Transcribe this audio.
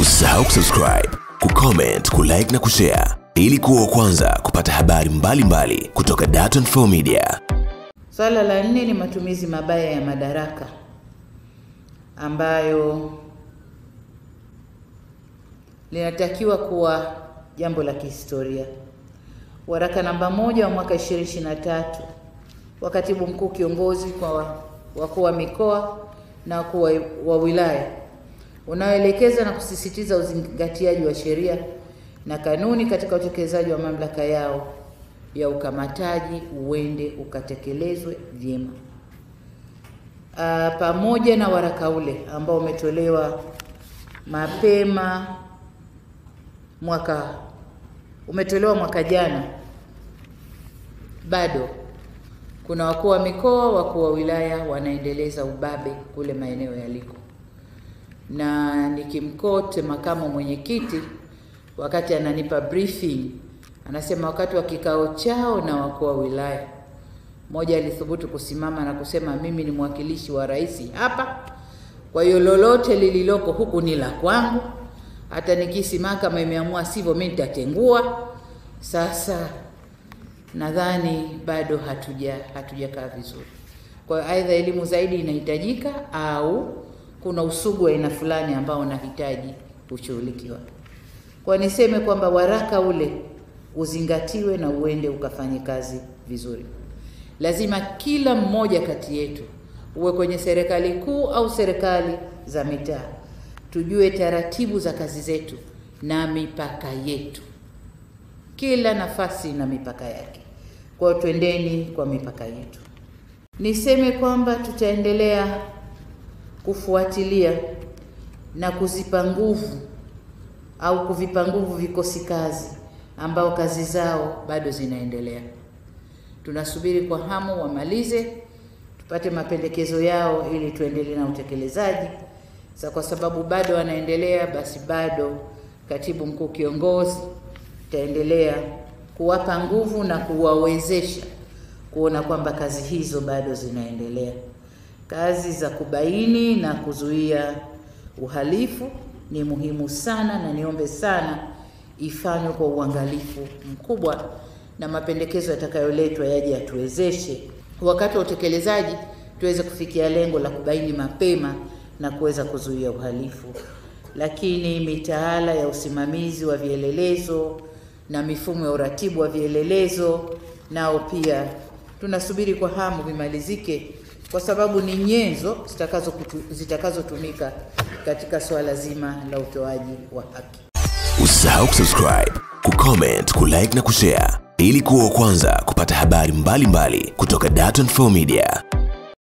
Usisahau kusubscribe, kucomment, kulike na kushare ili kuwa wa kwanza kupata habari mbalimbali mbali kutoka Dar24 Media. Swala la nne ni matumizi mabaya ya madaraka ambayo linatakiwa kuwa jambo la kihistoria. Waraka namba moja wa mwaka 2023 wa katibu mkuu kiongozi kwa wakuu wa mikoa na wakuu wa, wilaya unaoelekeza na kusisitiza uzingatiaji wa sheria na kanuni katika utekelezaji wa mamlaka yao ya ukamataji uende ukatekelezwe vyema. Uh, pamoja na waraka ule ambao umetolewa mapema mwaka umetolewa mwaka jana, bado kuna wakuu wa mikoa, wakuu wa wilaya wanaendeleza ubabe kule maeneo yaliko, na nikimkote makamu mwenyekiti wakati ananipa briefing anasema wakati wa kikao chao na wakuu wa wilaya, mmoja alithubutu kusimama na kusema mimi ni mwakilishi wa rais hapa, kwa hiyo lolote lililoko huku ni la kwangu, hata nikisi mahakama imeamua sivyo, mimi nitatengua. Sasa nadhani bado hatuja hatujakaa vizuri. Kwa hiyo aidha elimu zaidi inahitajika au kuna usugu wa aina fulani ambao unahitaji kushughulikiwa. Kwa niseme kwamba waraka ule uzingatiwe na uende ukafanye kazi vizuri. Lazima kila mmoja kati yetu, uwe kwenye serikali kuu au serikali za mitaa, tujue taratibu za kazi zetu na mipaka yetu. Kila nafasi na mipaka yake, kwa twendeni kwa mipaka yetu. Niseme kwamba tutaendelea kufuatilia na kuzipa nguvu au kuvipa nguvu vikosi kazi ambao kazi zao bado zinaendelea. Tunasubiri kwa hamu wamalize, tupate mapendekezo yao ili tuendelee na utekelezaji. Sasa kwa sababu bado wanaendelea, basi bado katibu mkuu kiongozi taendelea kuwapa nguvu na kuwawezesha kuona kwamba kazi hizo bado zinaendelea. Kazi za kubaini na kuzuia uhalifu ni muhimu sana, na niombe sana ifanywe kwa uangalifu mkubwa, na mapendekezo yatakayoletwa yaje yatuwezeshe wakati wa utekelezaji tuweze kufikia lengo la kubaini mapema na kuweza kuzuia uhalifu. Lakini mitaala ya usimamizi wa vielelezo na mifumo ya uratibu wa vielelezo nao pia tunasubiri kwa hamu vimalizike, kwa sababu ni nyenzo zitakazotumika zitakazo katika swala zima la utoaji wa haki. Usisahau kusubscribe, kucomment, kulike na kushare ili kuwa wa kwanza kupata habari mbalimbali mbali kutoka Dar24 Media.